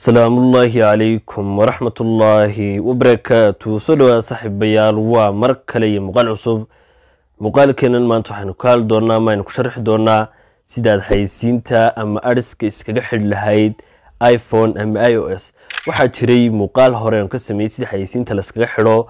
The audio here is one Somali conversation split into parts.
asalaamullaahi calaykum waraxmatullaahi wabarakaatu soo dhawaa saaxiibayaal waa mar kale iyo muuqaal cusub. Muuqaalkeenan maanta waxaynu ka hadli doonaa ama aynu ku sharxi doonaa sidaad xayisiinta ama ariska iskaga xidhi lahayd iphone ama i o s waxaa jiray muuqaal hore aan ka sameeyey sida xayisiinta laskaga xidho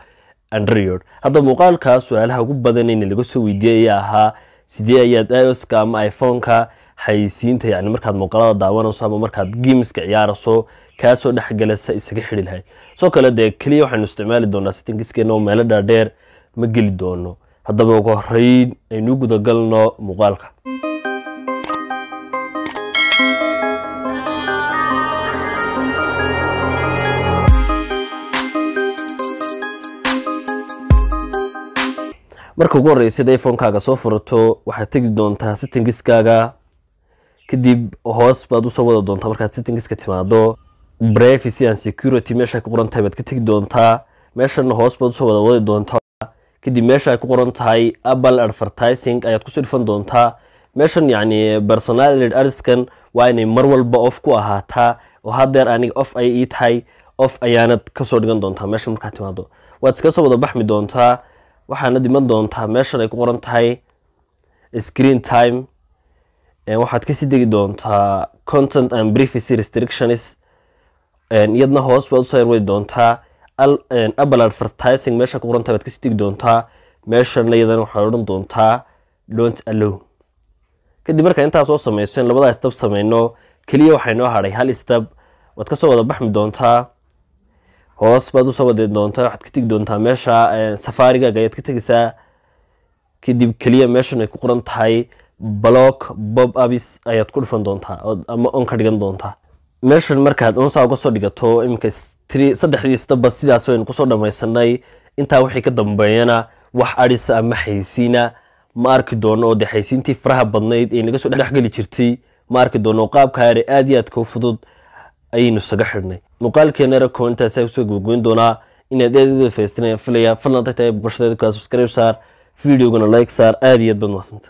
android. Hadda muuqaalkaas su'aalaha ugu badan in laga soo weydiiyey ayaa ahaa sidee ayaad i o s-ka ama iphone-ka xayisiinta yani markaad muuqaalada daawanayso ama markaad gameska ciyaarayso kaasoo dhexgalasa isaga xidhi lahayd sidoo kale dee keliya waxaynu isticmaali doonaa sitingiskeena oo meelo dhaadheer ma geli doono. Haddaba ugu horeyn aynu gudagalno muuqaalka. Marka ugu horreysad iphone-kaaga soo furato waxaad tegi doontaa sittingiskaaga kadib hoos baad u soo wada doontaa markaad sittingiska timaado privacy and security meesha ku qoran tahay baad ka tegi doontaa meeshana hoos baad u soo wada wadi doontaa kadib meesha ay ku qoran tahay apple advertising ayaad ku soo dhifan doontaa meeshan yacni personality ariskan waa inay mar walba off ku ahaataa oo haddeer aniga off ay ii tahay off ayaanad ka soo dhigan doontaa meeshan markaad timaado waad iska soo wada baxmi doontaa waxaana dhiman doontaa meeshan ay ku qoran tahay screen time waxaad ka sii degi doontaa content and privacy restrictions iyadna hoos baad u soo doontaa apple advertising meesha ku qoran tahay baad ka sii degi doontaa. Meeshana iyadana waxaad odhan doontaa don't allow. Kadib markaa intaa soo sameyso in labadaa istab sameyno keliya waxay noo hadhay hal istab waad ka soo wada baxmi doontaa hoos baad u soo wadi doontaa waxaad ka tegi doontaa meesha safaarigaaga ayaad ka tegeysaa kadib keliya meeshan ay ku qoran tahay block bob abis ayaad ku dhifan doontaa ama on ka dhigan doontaa. Meeshan markaad onsaa uga soo dhigato iminka saddexdii istaba sidaas waynu ku soo dhamaysanay intaa wixii ka dambeeyana wax adhisa ama xaysiina ma arki doono oo dee xaysiintii faraha badnayd ee naga dhexgeli jirtay. Ma arki doono qaabka yare aad iyo aad ka fudud ayaynu isaga xidhnay muuqaalkeena rako intaas u soo gabgoyn doonaa. Inaad aad uga faystinaya filaya fadlan tagtahay kaa subscribe saar videogana like saar aad iyo aad baad mahadsantahay